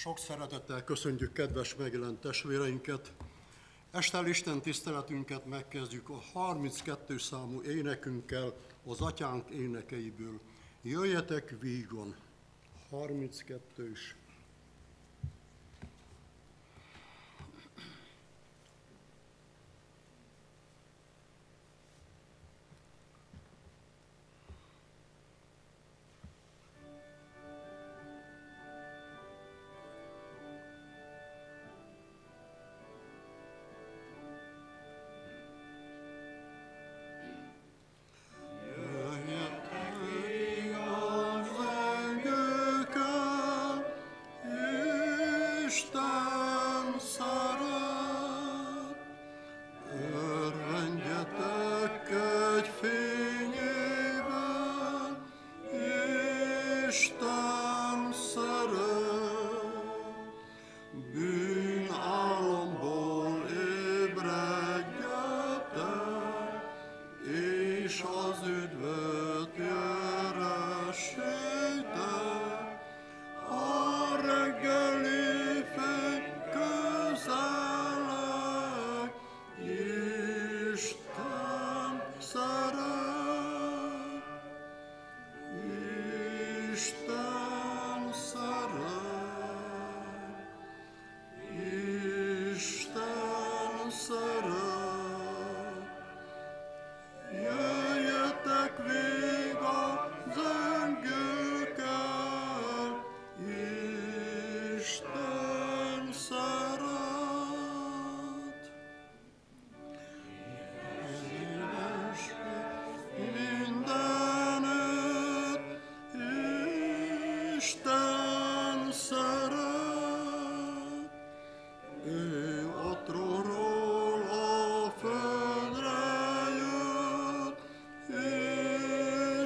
Sok szeretettel köszöntjük kedves megjelent testvéreinket. Estel Isten tiszteletünket megkezdjük a 32 számú énekünkkel, az Atyánk énekeiből. Jöjjetek vígon!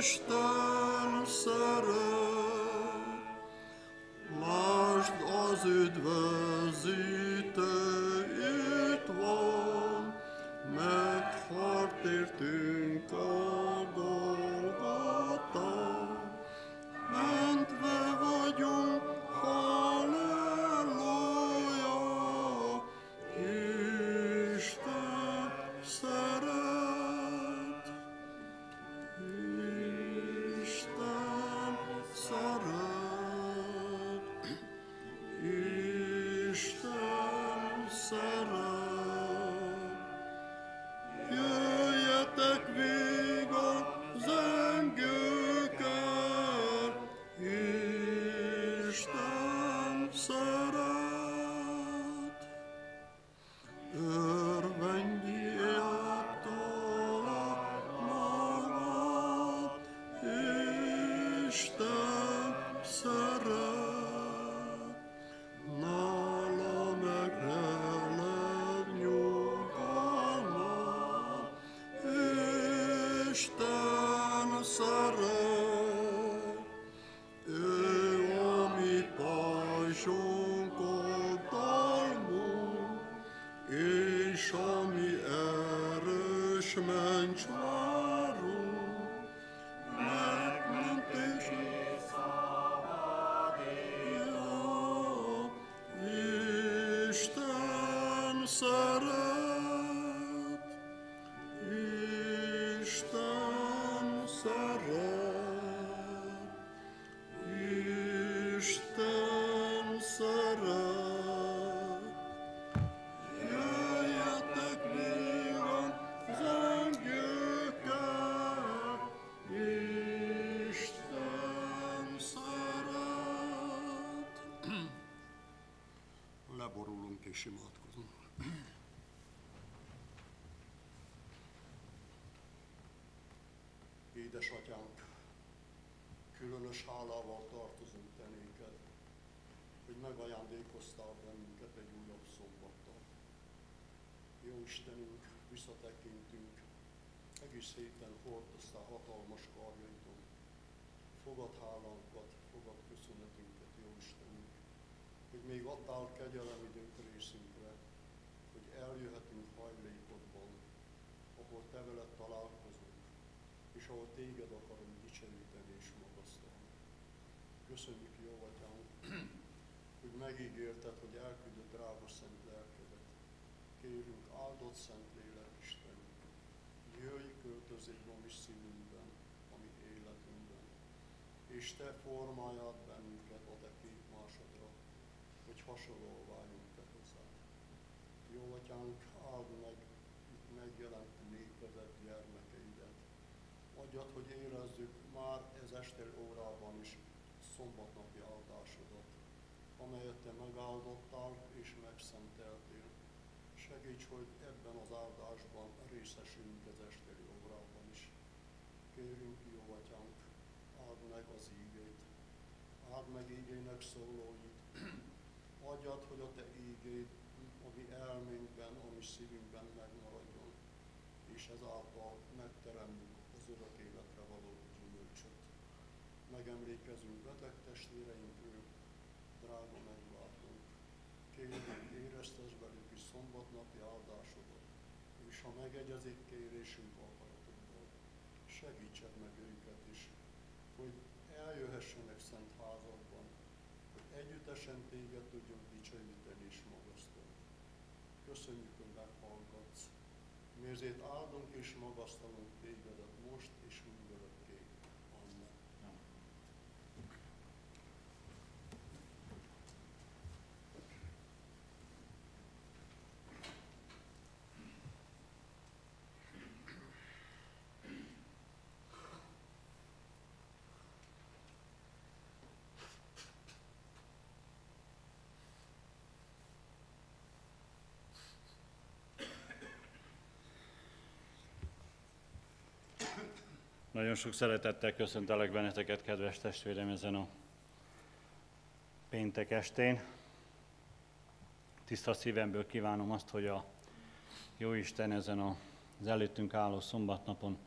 32 -s. és Édesatyánk, különös hálával tartozunk te néked, hogy megajándékoztál bennünket egy újabb szombattal. Jó Istenünk, visszatekintünk, egész héten hordoztál hatalmas karjaidon. Fogad hálánkat, fogad köszönetünket, jó Istenünk, hogy még adtál kegyelem időt részünkre, hogy eljöhetünk hajlékodban, ahol Te veled találkozunk, és ahol Téged akarunk dicsőíteni és magasztalni. Köszönjük, jó Atyánk, hogy megígérted, hogy elküldött drága szent lelkedet. Kérünk, áldott szent lélek Istenünk, jöjj, költözék ma mi szívünkben, a mi életünkben, és te formáljad bennünket a te képmásodra, hogy hasonló váljunk te hozzád. Jó atyánk, áld meg itt megjelent népedet, gyermekeidet. Adjad, hogy érezzük már ez este órában is szombatnapi áldásodat, amelyet te megáldottál és megszenteltél. Segíts, hogy ebben az áldásban részesülünk az esteri órában is. Kérünk, jó atyánk, áld meg az ígét, áld meg ígének szólóit, adjad, hogy a te ígéd a mi elménkben, a szívünkben megmaradjon, és ezáltal megteremjük az örök életre való gyümölcsöt. Megemlékezünk beteg testvéreinkről, drága megváltunk. Kérjük, éreztes velük is szombatnapi áldásodat, és ha megegyezik kérésünk akaratodból, segítsed meg őket is, hogy eljöhessenek szent házadban, hogy együttesen téged tudjuk dicsőíteni és magasztalni. Köszönjük. Ezért áldunk és magasztalunk tégedet most és mindörökké. Amen. Nagyon sok szeretettel köszöntelek benneteket, kedves testvérem, ezen a péntek estén. Tiszta szívemből kívánom azt, hogy a Jóisten ezen az előttünk álló szombatnapon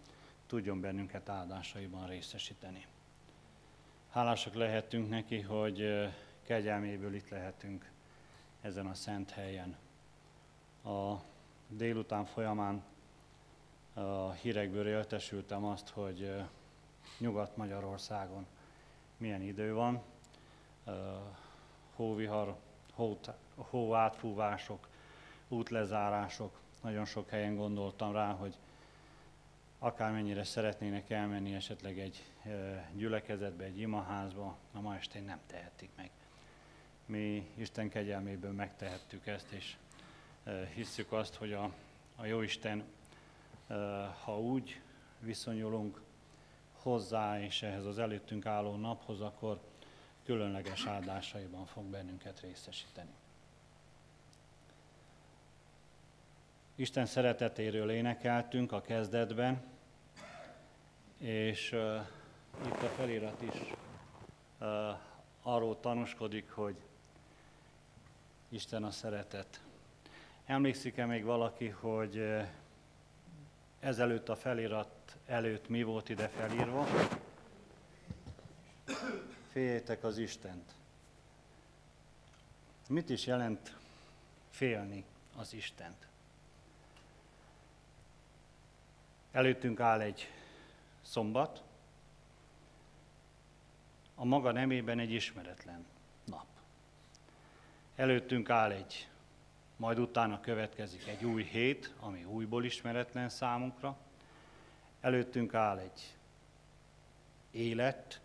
tudjon bennünket áldásaiban részesíteni. Hálásak lehetünk neki, hogy kegyelméből itt lehetünk ezen a szent helyen. A délután folyamán a hírekből éltesültem azt, hogy Nyugat-Magyarországon milyen idő van, hóvihar, hó, hó átfúvások, útlezárások. Nagyon sok helyen gondoltam rá, hogy akármennyire szeretnének elmenni esetleg egy gyülekezetbe, egy imaházba, a ma estén nem tehetik meg. Mi Isten kegyelméből megtehettük ezt, és hisszük azt, hogy a, a Jóisten ha úgy viszonyulunk hozzá és ehhez az előttünk álló naphoz, akkor különleges áldásaiban fog bennünket részesíteni. Isten szeretetéről énekeltünk a kezdetben, és uh, itt a felirat is uh, arról tanúskodik, hogy Isten a szeretet. Emlékszik-e még valaki, hogy uh, ezelőtt a felirat előtt mi volt ide felírva? Féljétek az Istent. Mit is jelent félni az Istent? Előttünk áll egy szombat, a maga nemében egy ismeretlen nap. Előttünk áll egy majd utána következik egy új hét, ami újból ismeretlen számunkra. Előttünk áll egy élet,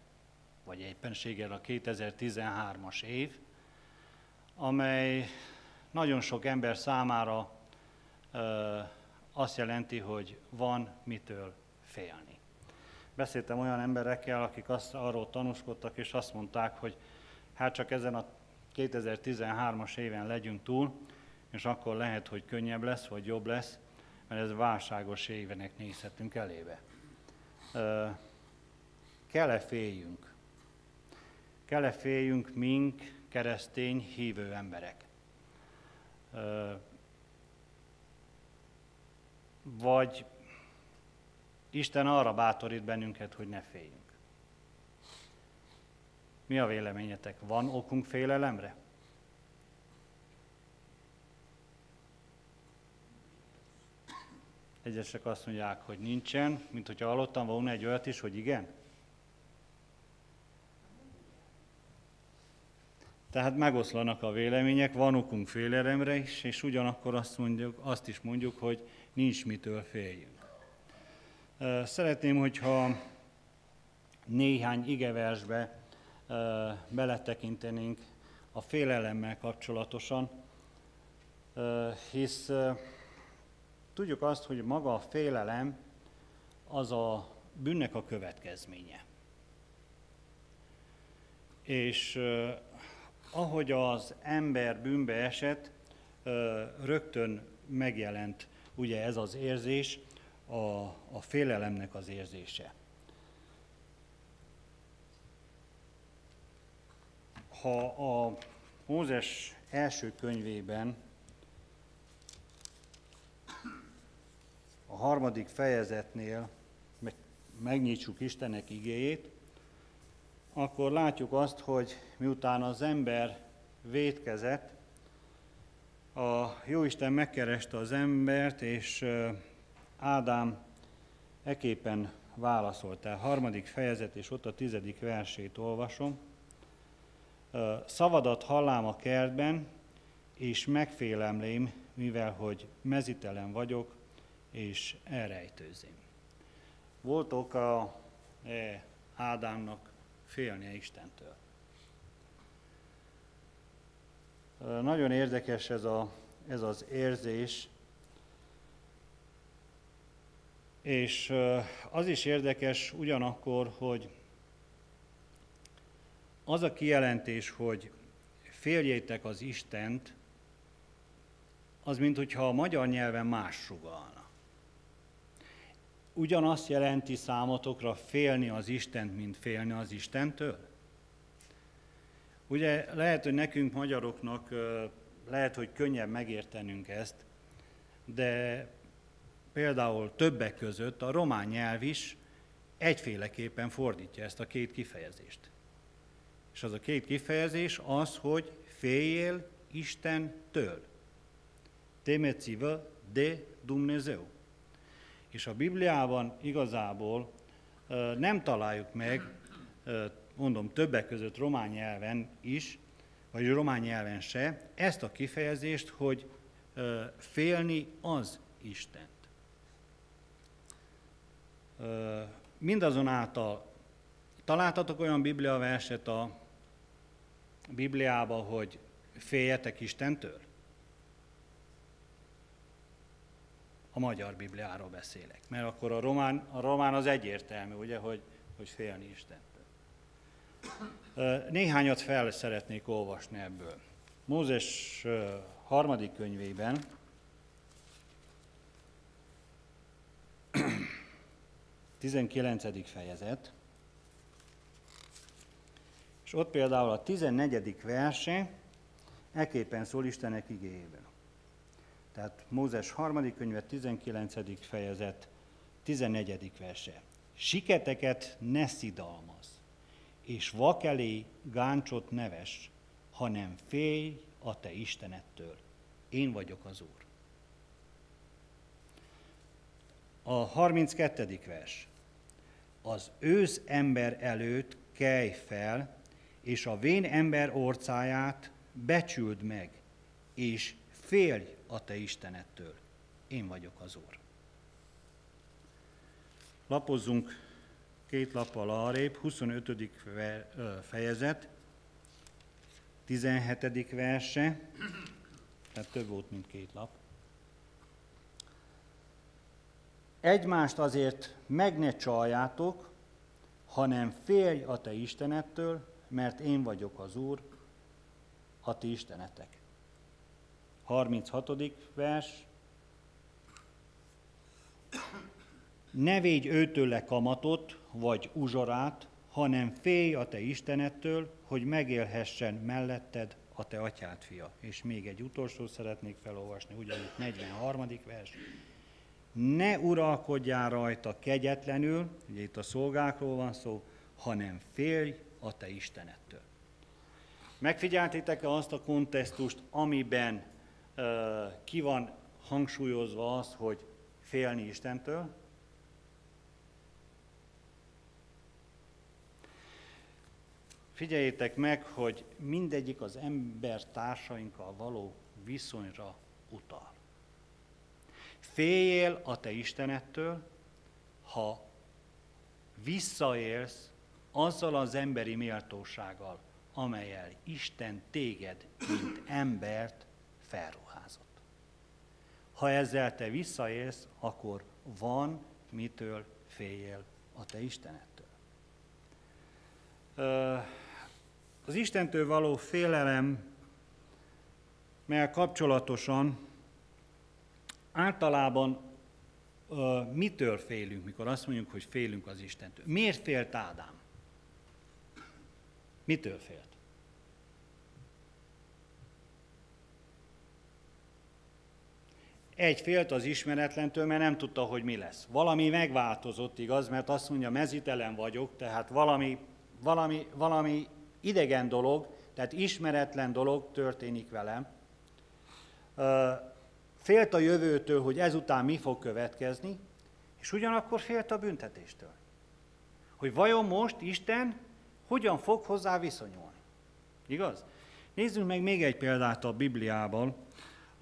vagy éppenséggel a 2013-as év, amely nagyon sok ember számára ö, azt jelenti, hogy van mitől félni. Beszéltem olyan emberekkel, akik azt, arról tanúskodtak, és azt mondták, hogy hát csak ezen a 2013-as éven legyünk túl, és akkor lehet, hogy könnyebb lesz, vagy jobb lesz, mert ez válságos évenek nézhetünk elébe. Kell-e féljünk? Kell-e féljünk mink, keresztény, hívő emberek? Vagy Isten arra bátorít bennünket, hogy ne féljünk. Mi a véleményetek? Van okunk félelemre? Egyesek azt mondják, hogy nincsen, mint hogyha hallottam volna egy olyat is, hogy igen. Tehát megoszlanak a vélemények, van okunk félelemre is, és ugyanakkor azt, mondjuk, azt is mondjuk, hogy nincs mitől féljünk. Szeretném, hogyha néhány igeversbe beletekintenénk a félelemmel kapcsolatosan, hisz tudjuk azt, hogy maga a félelem az a bűnnek a következménye. És ahogy az ember bűnbe esett, rögtön megjelent ugye ez az érzés, a, a félelemnek az érzése. Ha a Mózes első könyvében a harmadik fejezetnél megnyitsuk Istenek igéjét, akkor látjuk azt, hogy miután az ember vétkezett, a Jóisten megkereste az embert, és Ádám eképpen válaszolt el. Harmadik fejezet, és ott a tizedik versét olvasom. Szavadat hallám a kertben, és megfélemlém, mivel hogy mezitelen vagyok, és elrejtőzém. Volt oka e, Ádámnak félnie Istentől. Nagyon érdekes ez, a, ez az érzés, és az is érdekes ugyanakkor, hogy az a kijelentés, hogy féljétek az Istent, az mint hogyha a magyar nyelven más sugalna. Ugyanazt jelenti számotokra félni az Istent, mint félni az Istentől? Ugye lehet, hogy nekünk magyaroknak lehet, hogy könnyebb megértenünk ezt, de például többek között a román nyelv is egyféleképpen fordítja ezt a két kifejezést. És az a két kifejezés az, hogy féljél Istentől. Temeți-vă de Dumnezeu. És a Bibliában igazából nem találjuk meg, mondom többek között román nyelven is, vagy román nyelven se, ezt a kifejezést, hogy félni az Isten. Mindazonáltal találtatok olyan Biblia verset a Bibliába, hogy féljetek Istentől? A magyar Bibliáról beszélek, mert akkor a román, a román az egyértelmű, ugye, hogy, hogy félni Istentől. Néhányat fel szeretnék olvasni ebből. Mózes harmadik könyvében, 19. fejezet, és ott például a 14. verse eképpen szól Istenek igéjéből. Tehát Mózes 3. könyve 19. fejezet 14. verse. Siketeket ne szidalmaz, és vak elé gáncsot neves, hanem félj a te Istenettől. Én vagyok az Úr. A 32. vers az ősz ember előtt kelj fel, és a vén ember orcáját becsüld meg, és félj a te Istenettől. Én vagyok az Úr. Lapozzunk két lappal arrébb, 25. fejezet, 17. verse, tehát több volt, mint két lap. Egymást azért meg ne csaljátok, hanem félj a te Istenettől, mert én vagyok az Úr, a ti Istenetek. 36. vers. Ne védj őtőle kamatot, vagy uzsorát, hanem félj a te Istenettől, hogy megélhessen melletted a te atyád fia. És még egy utolsó szeretnék felolvasni, ugyanúgy 43. vers ne uralkodjál rajta kegyetlenül, ugye itt a szolgákról van szó, hanem félj a te Istenettől. Megfigyeltétek-e azt a kontextust, amiben ki van hangsúlyozva az, hogy félni Istentől? figyeljétek meg, hogy mindegyik az ember társainkkal való viszonyra utal. Féljél a te Istenettől, ha visszaélsz azzal az emberi méltósággal, amelyel Isten téged, mint embert felruházott. Ha ezzel te visszaélsz, akkor van mitől féljél a te Istenettől. Az Istentől való félelem, mely kapcsolatosan általában mitől félünk, mikor azt mondjuk, hogy félünk az Istentől. Miért félt Ádám? Mitől félt? Egy félt az ismeretlentől, mert nem tudta, hogy mi lesz. Valami megváltozott, igaz, mert azt mondja, mezitelen vagyok, tehát valami, valami, valami idegen dolog, tehát ismeretlen dolog történik velem. Félt a jövőtől, hogy ezután mi fog következni, és ugyanakkor félt a büntetéstől. Hogy vajon most Isten hogyan fog hozzá viszonyulni. Igaz? Nézzünk meg még egy példát a Bibliából,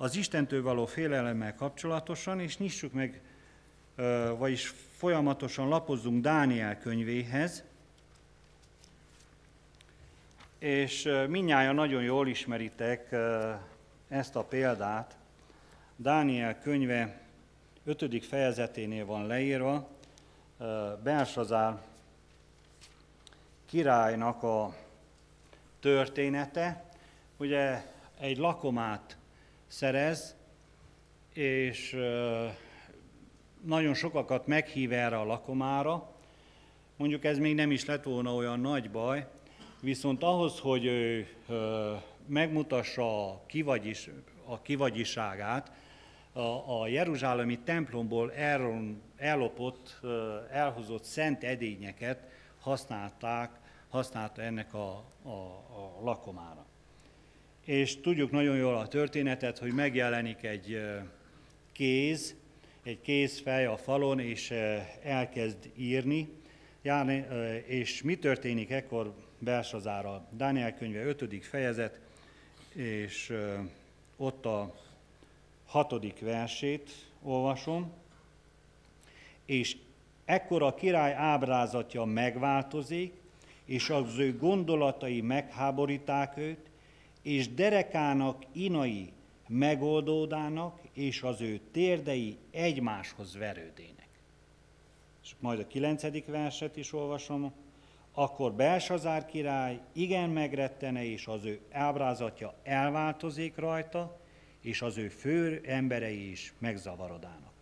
az Istentől való félelemmel kapcsolatosan, és nyissuk meg, vagyis folyamatosan lapozzunk Dániel könyvéhez, és minnyáján nagyon jól ismeritek ezt a példát. Dániel könyve 5. fejezeténél van leírva, Belsazár királynak a története. Ugye egy lakomát szerez, és nagyon sokakat meghív erre a lakomára. Mondjuk ez még nem is lett volna olyan nagy baj, viszont ahhoz, hogy ő megmutassa a, kivagyis, a kivagyiságát, a, a Jeruzsálemi templomból ellopott, elhozott szent edényeket használták, használta ennek a, a, a lakomára és tudjuk nagyon jól a történetet, hogy megjelenik egy kéz, egy kézfej a falon, és elkezd írni, járni, és mi történik ekkor Belsazára? Dániel könyve 5. fejezet, és ott a hatodik versét olvasom, és ekkor a király ábrázatja megváltozik, és az ő gondolatai megháboríták őt, és derekának inai megoldódának, és az ő térdei egymáshoz verődének. És majd a kilencedik verset is olvasom. Akkor Belsazár király igen megrettene, és az ő ábrázatja elváltozik rajta, és az ő fő emberei is megzavarodának.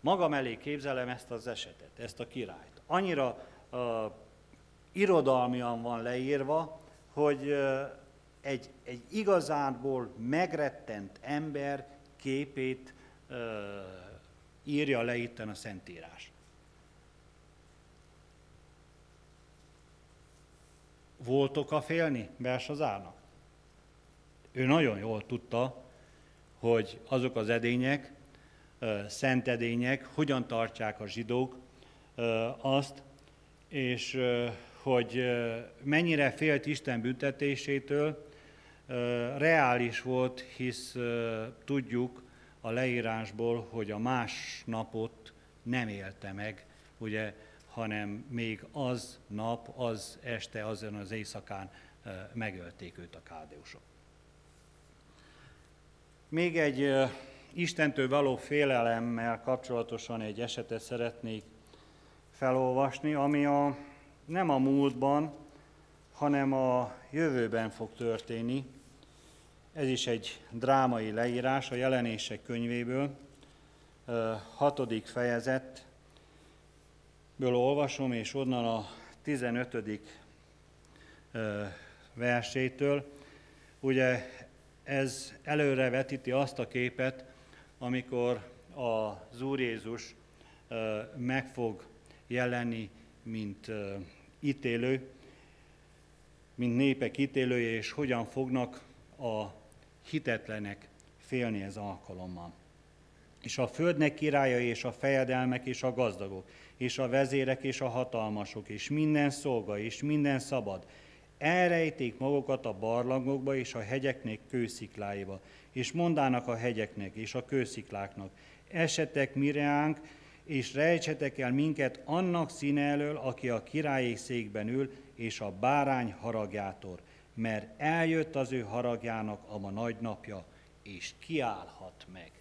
Magam elé képzelem ezt az esetet, ezt a királyt. Annyira uh, irodalmian van leírva, hogy uh, egy, egy igazánból megrettent ember képét ö, írja le itten a Szentírás. Voltok a félni Belsazának? Ő nagyon jól tudta, hogy azok az edények, szent edények, hogyan tartják a zsidók azt, és hogy mennyire félt Isten büntetésétől, reális volt, hisz tudjuk a leírásból, hogy a más napot nem élte meg, ugye, hanem még az nap, az este, azon az éjszakán megölték őt a kádéusok. Még egy Istentől való félelemmel kapcsolatosan egy esetet szeretnék felolvasni, ami a, nem a múltban, hanem a jövőben fog történni. Ez is egy drámai leírás a jelenések könyvéből, hatodik fejezetből olvasom, és onnan a 15. versétől. Ugye ez előre vetíti azt a képet, amikor az Úr Jézus meg fog jelenni, mint ítélő, mint népek ítélője, és hogyan fognak a hitetlenek félni ez alkalommal. És a földnek királya és a fejedelmek és a gazdagok, és a vezérek és a hatalmasok, és minden szolga, és minden szabad, elrejték magukat a barlangokba és a hegyeknek kőszikláiba, és mondának a hegyeknek és a kőszikláknak, esetek mireánk, és rejtsetek el minket annak színe elől, aki a királyi székben ül, és a bárány haragjától, mert eljött az ő haragjának a ma nagy napja, és kiállhat meg.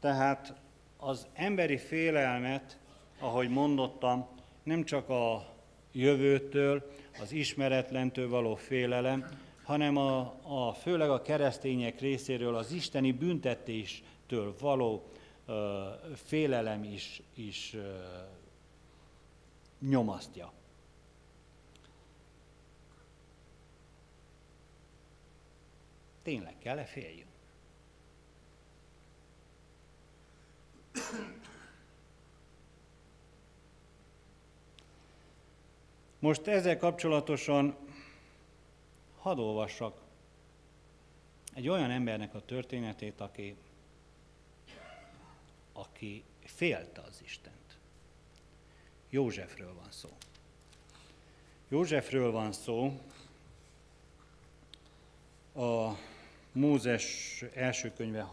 Tehát az emberi félelmet, ahogy mondottam, nem csak a jövőtől, az ismeretlentől való félelem, hanem a, a, főleg a keresztények részéről az isteni büntetéstől való ö, félelem is, is ö, nyomasztja. Tényleg kell-e féljünk? Most ezzel kapcsolatosan hadd olvassak egy olyan embernek a történetét, aki, aki félte az Istent. Józsefről van szó. Józsefről van szó a Mózes első könyve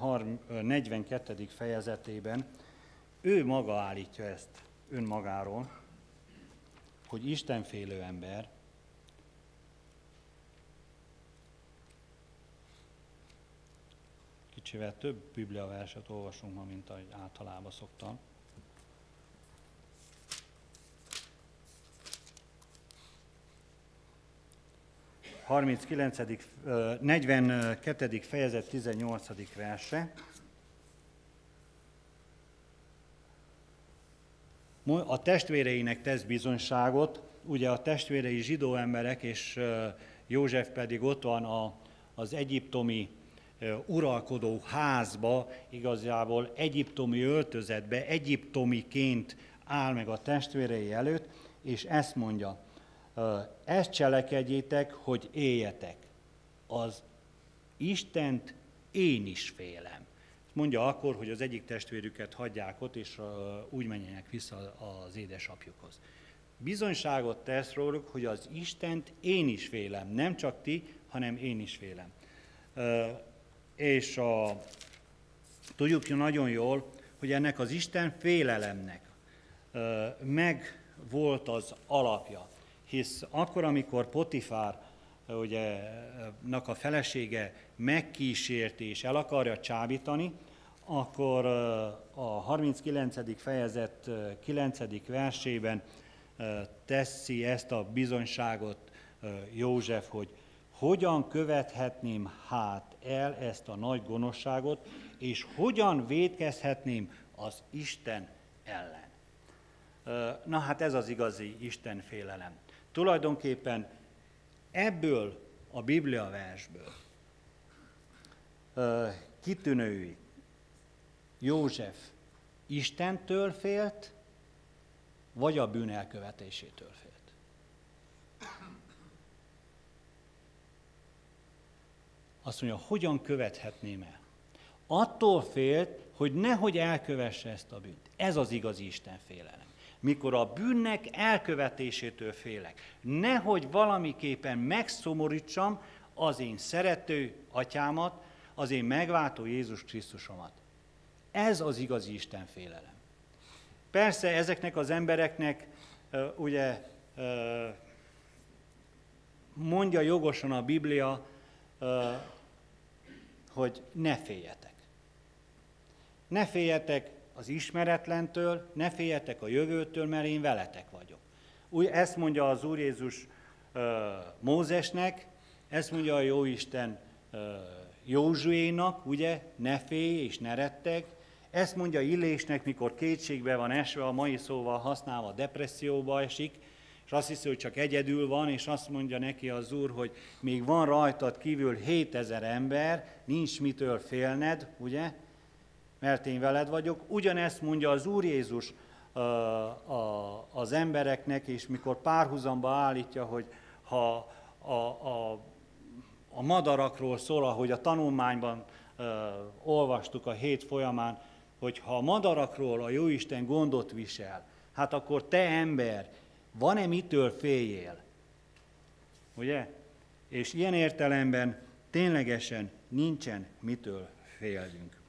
42. fejezetében. Ő maga állítja ezt önmagáról, hogy Istenfélő ember, kicsivel több bibliaverset olvasunk ma, mint ahogy általában szoktam. 39. 42. fejezet 18. verse. a testvéreinek tesz bizonyságot, ugye a testvérei zsidó emberek, és József pedig ott van a, az egyiptomi uralkodó házba, igazából egyiptomi öltözetbe, egyiptomiként áll meg a testvérei előtt, és ezt mondja, ezt cselekedjétek, hogy éljetek. Az Istent én is félem mondja akkor, hogy az egyik testvérüket hagyják ott, és úgy menjenek vissza az édesapjukhoz. Bizonyságot tesz róluk, hogy az Istent én is vélem, nem csak ti, hanem én is vélem. És a, tudjuk nagyon jól, hogy ennek az Isten félelemnek meg volt az alapja. Hisz akkor, amikor Potifár ugye, a felesége megkísérti és el akarja csábítani, akkor a 39. fejezet 9. versében teszi ezt a bizonyságot József, hogy hogyan követhetném hát el ezt a nagy gonoszságot, és hogyan védkezhetném az Isten ellen. Na hát ez az igazi Isten félelem. Tulajdonképpen ebből a Biblia versből kitűnői József Istentől félt, vagy a bűn elkövetésétől félt. Azt mondja, hogyan követhetném el? Attól félt, hogy nehogy elkövesse ezt a bűnt. Ez az igazi Isten félelem. Mikor a bűnnek elkövetésétől félek, nehogy valamiképpen megszomorítsam az én szerető atyámat, az én megváltó Jézus Krisztusomat. Ez az igazi Isten félelem. Persze ezeknek az embereknek ugye mondja jogosan a Biblia, hogy ne féljetek. Ne féljetek az ismeretlentől, ne féljetek a jövőtől, mert én veletek vagyok. Úgy ezt mondja az Úr Jézus Mózesnek, ezt mondja a Jóisten Józsuénak, ugye, ne félj és ne retteg, ezt mondja Illésnek, mikor kétségbe van esve, a mai szóval használva depresszióba esik, és azt hiszi, hogy csak egyedül van, és azt mondja neki az Úr, hogy még van rajtad kívül 7000 ember, nincs mitől félned, ugye? Mert én veled vagyok. Ugyanezt mondja az Úr Jézus az embereknek, és mikor párhuzamba állítja, hogy ha a, a, a madarakról szól, ahogy a tanulmányban olvastuk a hét folyamán, hogy ha a madarakról a Jóisten gondot visel, hát akkor te ember, van-e mitől féljél? Ugye? És ilyen értelemben ténylegesen nincsen mitől féljünk.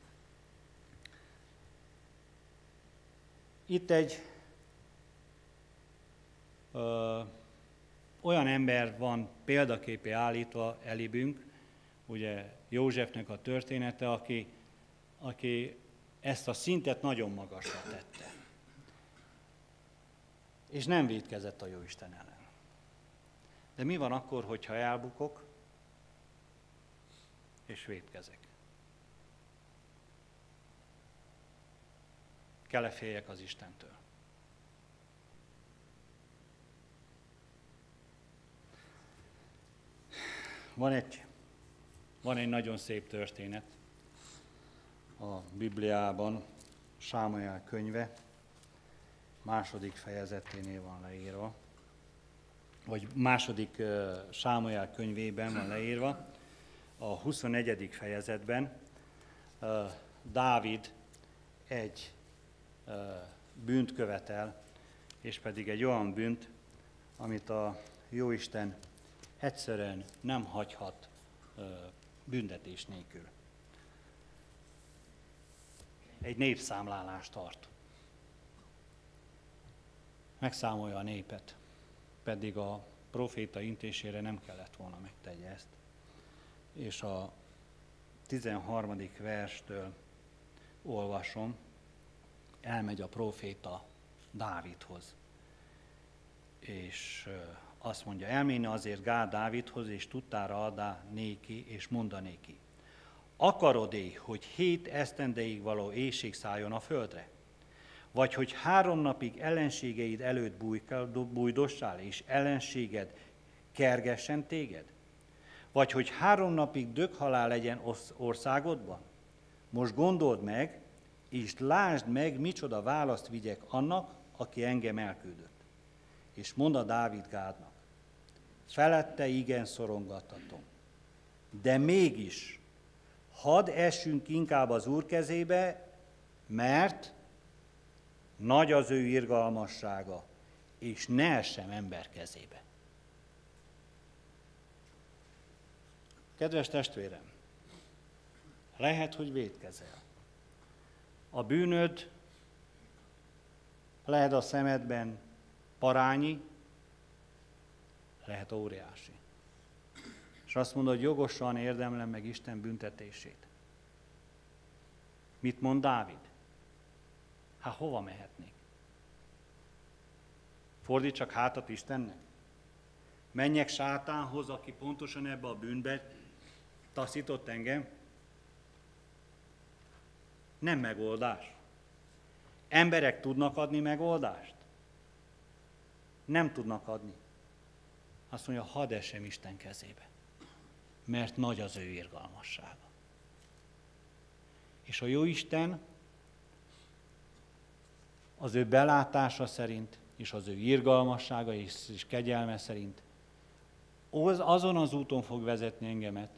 Itt egy ö, olyan ember van példaképé állítva elibünk, ugye Józsefnek a története, aki, aki ezt a szintet nagyon magasra tette. És nem védkezett a Jóisten ellen. De mi van akkor, hogyha elbukok, és védkezek? Kell-e féljek az Istentől? Van egy, van egy nagyon szép történet a Bibliában, Sámuel könyve, második fejezeténél van leírva, vagy második uh, könyvében van leírva, a 21. fejezetben uh, Dávid egy bűnt követel, és pedig egy olyan bűnt, amit a Jóisten egyszerűen nem hagyhat büntetés nélkül. Egy népszámlálást tart. Megszámolja a népet, pedig a proféta intésére nem kellett volna megtegye ezt. És a 13. verstől olvasom, elmegy a proféta Dávidhoz. És azt mondja, elméne azért Gád Dávidhoz, és tudtára adá néki, és mondanéki. Akarod-é, hogy hét esztendeig való éjség szálljon a földre? Vagy hogy három napig ellenségeid előtt bújdossál, és ellenséged kergessen téged? Vagy hogy három napig döghalál legyen országodban? Most gondold meg, és lásd meg, micsoda választ vigyek annak, aki engem elküldött. És mondd a Dávid Gádnak, felette igen szorongattatom. De mégis, hadd essünk inkább az Úr kezébe, mert nagy az ő irgalmassága, és ne essem ember kezébe. Kedves testvérem, lehet, hogy védkezel. A bűnöd lehet a szemedben parányi, lehet óriási. És azt mondod, jogosan érdemlem meg Isten büntetését. Mit mond Dávid? Hát hova mehetnék? Fordítsak hátat Istennek? Menjek sátánhoz, aki pontosan ebbe a bűnbe taszított engem? Nem megoldás. Emberek tudnak adni megoldást? Nem tudnak adni. Azt mondja, hadd esem Isten kezébe, mert nagy az ő irgalmassága. És a jó Isten az ő belátása szerint, és az ő irgalmassága és, és kegyelme szerint az, azon az úton fog vezetni engemet,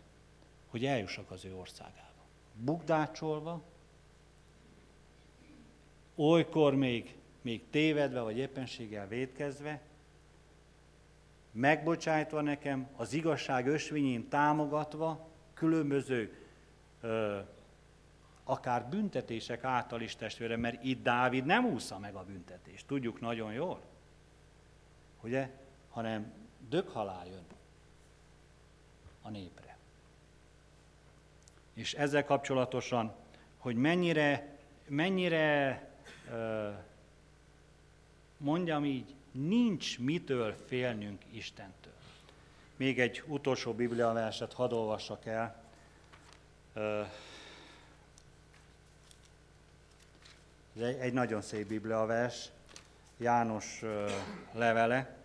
hogy eljussak az ő országába. Bukdácsolva, olykor még, még tévedve, vagy éppenséggel védkezve, megbocsájtva nekem, az igazság ösvényén támogatva, különböző ö, akár büntetések által is testvére, mert itt Dávid nem úszza meg a büntetést, tudjuk nagyon jól, ugye, hanem döghalál jön a népre. És ezzel kapcsolatosan, hogy mennyire, mennyire, mondjam így, nincs mitől félnünk Istentől. Még egy utolsó Biblia verset hadd olvassak el. Ez egy, nagyon szép Biblia vers, János levele,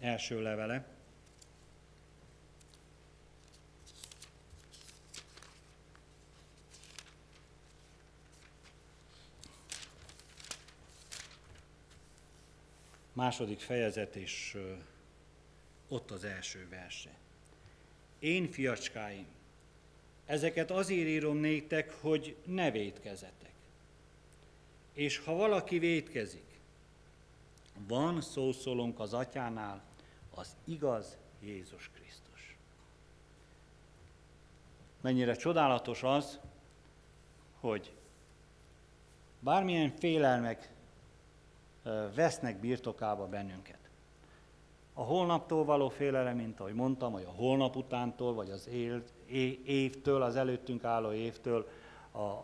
első levele. Második fejezet, és ott az első verse. Én, fiacskáim, ezeket azért írom néktek, hogy ne védkezetek. És ha valaki védkezik, van szószólónk az atyánál, az igaz Jézus Krisztus. Mennyire csodálatos az, hogy bármilyen félelmek vesznek birtokába bennünket. A holnaptól való félelem, mint ahogy mondtam, vagy a holnap utántól, vagy az évtől, az előttünk álló évtől,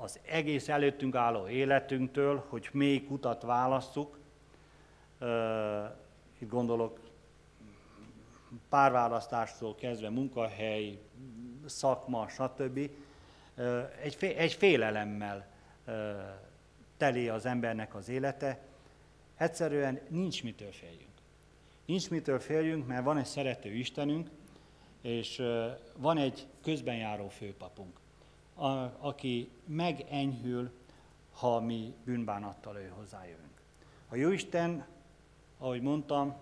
az egész előttünk álló életünktől, hogy melyik utat válasszuk. Itt gondolok párválasztástól kezdve munkahely, szakma, stb. Egy, egy félelemmel teli az embernek az élete. Egyszerűen nincs mitől féljünk. Nincs mitől féljünk, mert van egy szerető Istenünk, és van egy közben járó főpapunk, a, aki megenyhül, ha mi bűnbánattal ő hozzájövünk. A Jóisten, ahogy mondtam,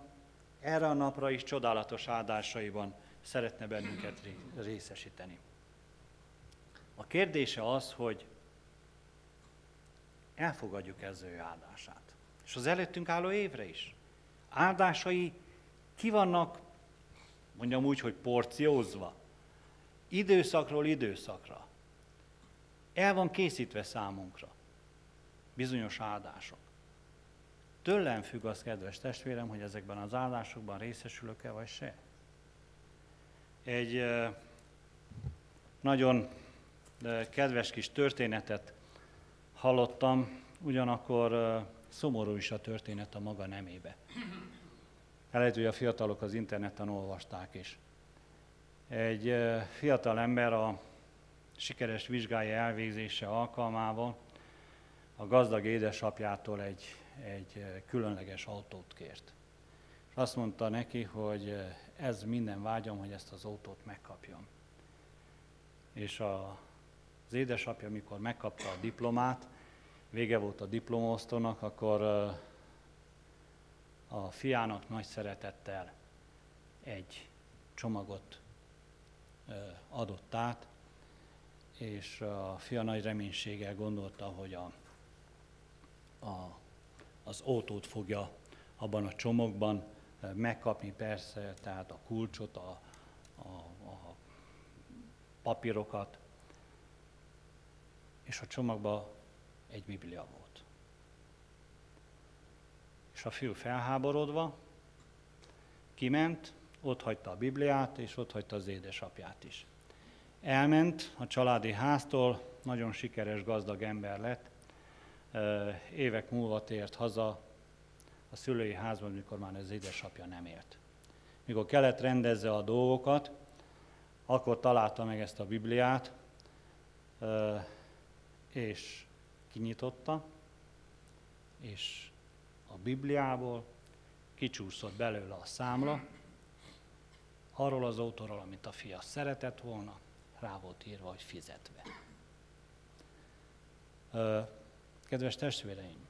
erre a napra is csodálatos áldásaiban szeretne bennünket részesíteni. A kérdése az, hogy elfogadjuk ezzel ő áldását. És az előttünk álló évre is. Áldásai ki vannak, mondjam úgy, hogy porciózva. Időszakról időszakra. El van készítve számunkra. Bizonyos áldások. Tőlem függ az, kedves testvérem, hogy ezekben az áldásokban részesülök-e, vagy se. Egy nagyon kedves kis történetet hallottam, ugyanakkor szomorú is a történet a maga nemébe. Lehet, hogy a fiatalok az interneten olvasták is. Egy fiatal ember a sikeres vizsgája elvégzése alkalmával a gazdag édesapjától egy, egy különleges autót kért. És azt mondta neki, hogy ez minden vágyom, hogy ezt az autót megkapjam. És a, az édesapja, amikor megkapta a diplomát, vége volt a diplomosztónak, akkor a fiának nagy szeretettel egy csomagot adott át, és a fia nagy reménységgel gondolta, hogy a, a, az autót fogja abban a csomagban megkapni persze, tehát a kulcsot, a, a, a papírokat, és a csomagban egy biblia volt. És a fiú felháborodva kiment, ott hagyta a Bibliát, és ott hagyta az édesapját is. Elment a családi háztól, nagyon sikeres, gazdag ember lett, évek múlva tért haza a szülői házban, mikor már az édesapja nem élt. Mikor kellett rendezze a dolgokat, akkor találta meg ezt a Bibliát, és kinyitotta, és a Bibliából kicsúszott belőle a számla, arról az autóról, amit a fia szeretett volna, rá volt írva, hogy fizetve. Kedves testvéreim,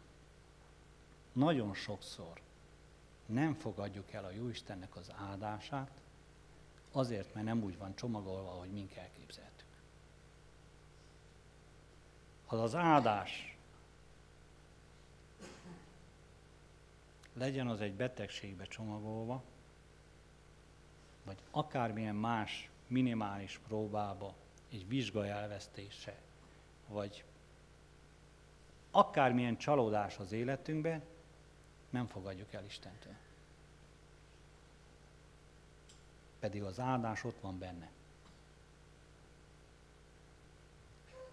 nagyon sokszor nem fogadjuk el a Jóistennek az áldását, azért, mert nem úgy van csomagolva, ahogy mink elképzeltük. Ha az áldás legyen az egy betegségbe csomagolva, vagy akármilyen más minimális próbába, egy vizsga elvesztése, vagy akármilyen csalódás az életünkbe, nem fogadjuk el Istentől. Pedig az áldás ott van benne.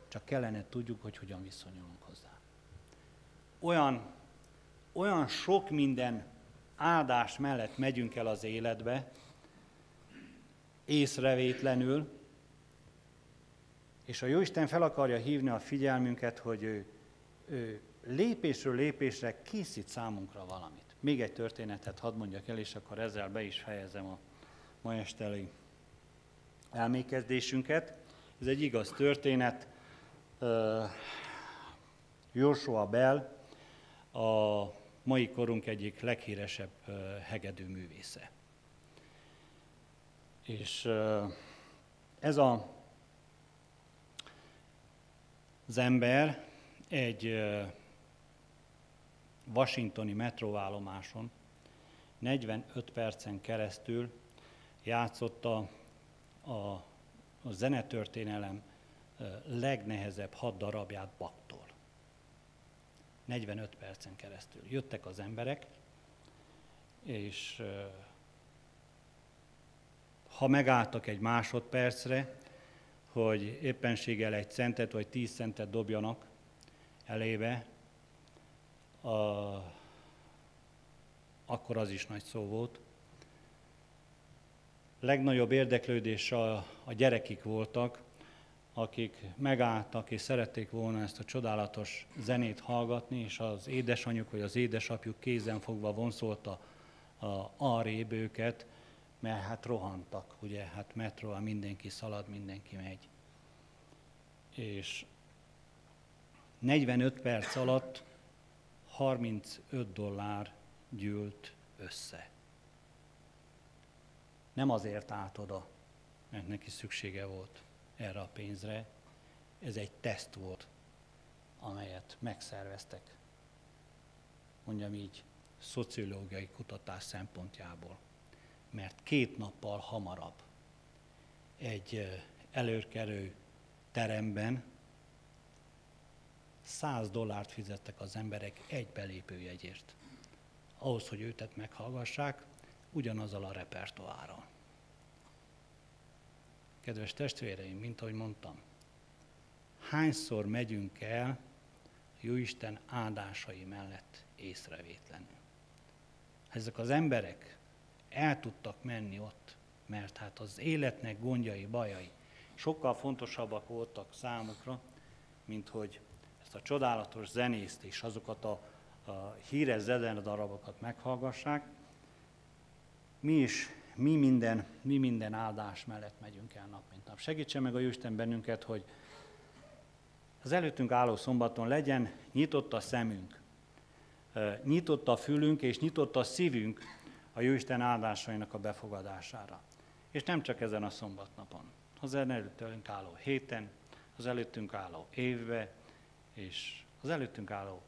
Csak kellene tudjuk, hogy hogyan viszonyulunk hozzá. Olyan, olyan sok minden áldás mellett megyünk el az életbe, észrevétlenül, és a Jóisten fel akarja hívni a figyelmünket, hogy ő, ő lépésről lépésre készít számunkra valamit. Még egy történetet hadd mondjak el, és akkor ezzel be is fejezem a ma esteli elmékezdésünket. Ez egy igaz történet. Joshua Bell, a mai korunk egyik leghíresebb hegedű művésze. És ez a, az ember egy washingtoni metróállomáson 45 percen keresztül játszott a, a, a zenetörténelem legnehezebb hat darabját Baktól. 45 percen keresztül. Jöttek az emberek, és ha megálltak egy másodpercre, hogy éppenséggel egy centet vagy tíz centet dobjanak elébe, a, akkor az is nagy szó volt. Legnagyobb érdeklődés a, a gyerekik voltak, akik megálltak és szerették volna ezt a csodálatos zenét hallgatni, és az édesanyjuk vagy az édesapjuk kézen fogva vonszolta a, arrébb őket, mert hát rohantak, ugye, hát metróval mindenki szalad, mindenki megy. És 45 perc alatt 35 dollár gyűlt össze. Nem azért állt oda, mert neki szüksége volt erre a pénzre, ez egy teszt volt, amelyet megszerveztek, mondjam így, szociológiai kutatás szempontjából. Mert két nappal hamarabb egy előrkerő teremben 100 dollárt fizettek az emberek egy belépőjegyért. Ahhoz, hogy őtet meghallgassák, ugyanazzal a repertoárral. Kedves testvéreim, mint ahogy mondtam, hányszor megyünk el Jóisten áldásai mellett észrevétlenül. Ezek az emberek el tudtak menni ott, mert hát az életnek gondjai, bajai sokkal fontosabbak voltak számukra, mint hogy ezt a csodálatos zenészt és azokat a, a híres darabokat meghallgassák. Mi is, mi minden, mi minden áldás mellett megyünk el nap, mint nap. Segítsen meg a Jóisten bennünket, hogy az előttünk álló szombaton legyen nyitott a szemünk, nyitott a fülünk és nyitott a szívünk a Jóisten áldásainak a befogadására. És nem csak ezen a szombatnapon, az előttünk álló héten, az előttünk álló évbe, és az előttünk álló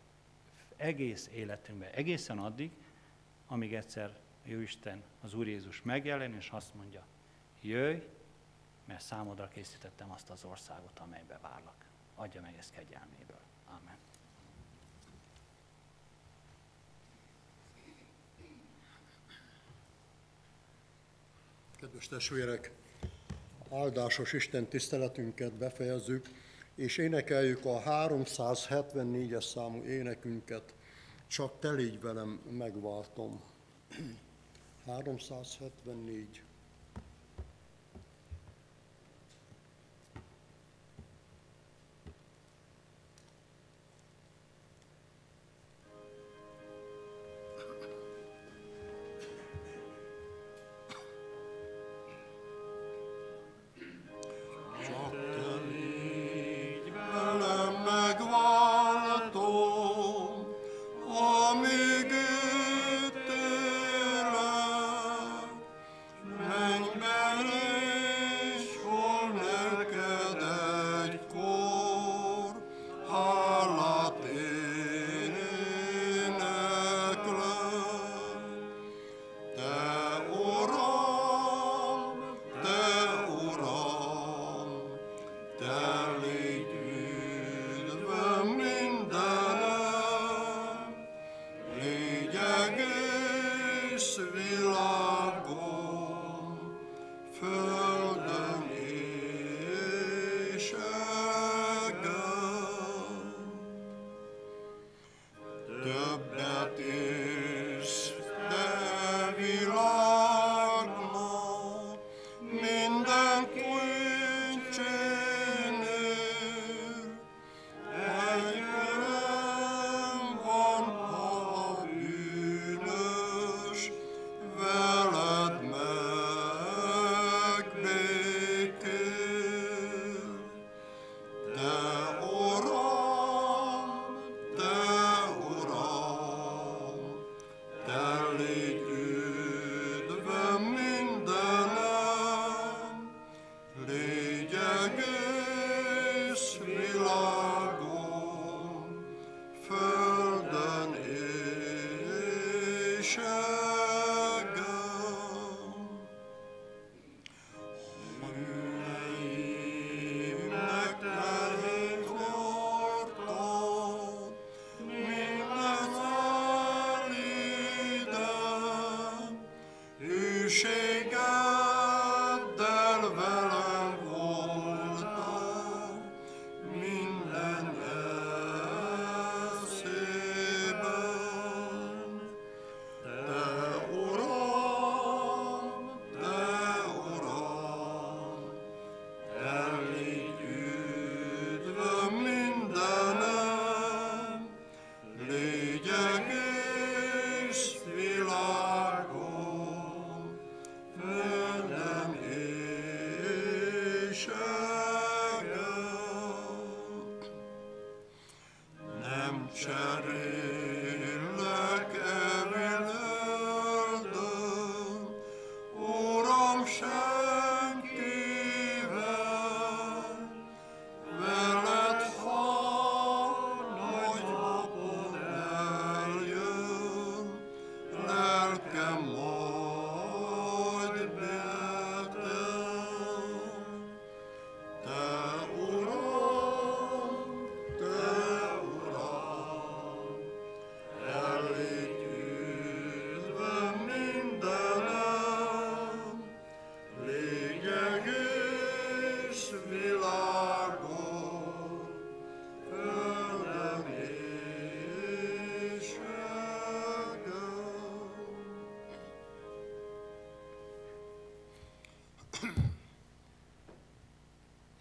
egész életünkben, egészen addig, amíg egyszer Jóisten, az Úr Jézus megjelen, és azt mondja, jöjj, mert számodra készítettem azt az országot, amelybe várlak. Adja meg ezt kegyelméből. Amen. Kedves testvérek, áldásos Isten tiszteletünket befejezzük, és énekeljük a 374-es számú énekünket, csak te légy velem, megváltom. 374.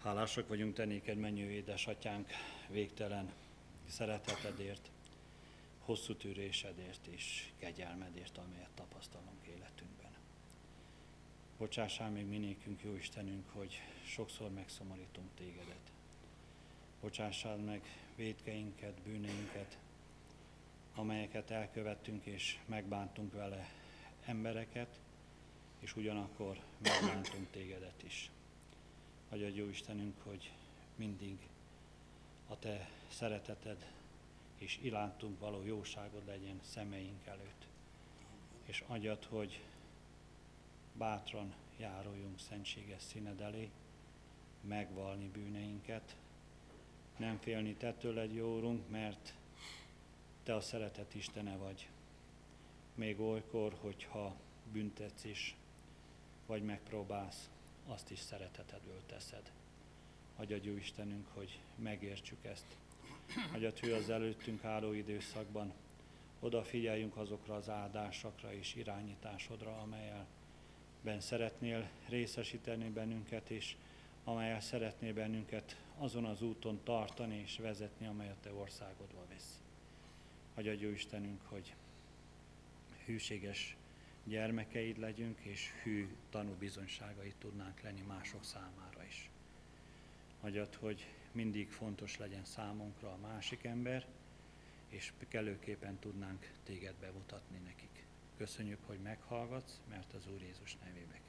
Hálásak vagyunk te néked, mennyő édesatyánk, végtelen szeretetedért, hosszú tűrésedért és kegyelmedért, amelyet tapasztalunk életünkben. Bocsássál még minékünk, jó Istenünk, hogy sokszor megszomorítunk tégedet. Bocsássál meg védkeinket, bűneinket, amelyeket elkövettünk és megbántunk vele embereket, és ugyanakkor megbántunk tégedet is. Adj jó Istenünk, hogy mindig a Te szereteted és irántunk való jóságod legyen szemeink előtt. És adjad, hogy bátran járuljunk szentséges színed elé, megvalni bűneinket, nem félni te tőled, jó Úrunk, mert Te a szeretet Istene vagy. Még olykor, hogyha büntetsz is, vagy megpróbálsz, azt is szeretetedből teszed. Adjad jó Istenünk, hogy megértsük ezt. Adjad, hogy az előttünk álló időszakban odafigyeljünk azokra az áldásokra és irányításodra, amelyel ben szeretnél részesíteni bennünket, és amelyel szeretnél bennünket azon az úton tartani és vezetni, amely a Te országodba visz. Adjad jó Istenünk, hogy hűséges gyermekeid legyünk, és hű tanúbizonyságait tudnánk lenni mások számára is. Adjad, hogy mindig fontos legyen számunkra a másik ember, és kellőképpen tudnánk téged bemutatni nekik. Köszönjük, hogy meghallgatsz, mert az Úr Jézus nevébe